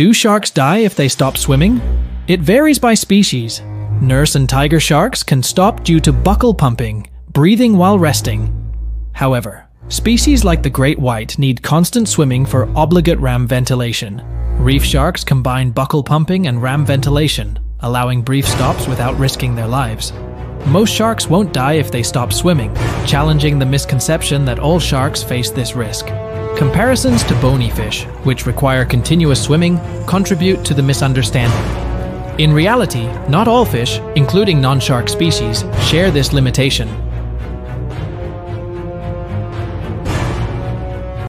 Do sharks die if they stop swimming? It varies by species. Nurse and tiger sharks can stop due to buccal pumping, breathing while resting. However, species like the great white need constant swimming for obligate ram ventilation. Reef sharks combine buccal pumping and ram ventilation, allowing brief stops without risking their lives. Most sharks won't die if they stop swimming, challenging the misconception that all sharks face this risk. Comparisons to bony fish, which require continuous swimming, contribute to the misunderstanding. In reality, not all fish, including non shark species, share this limitation,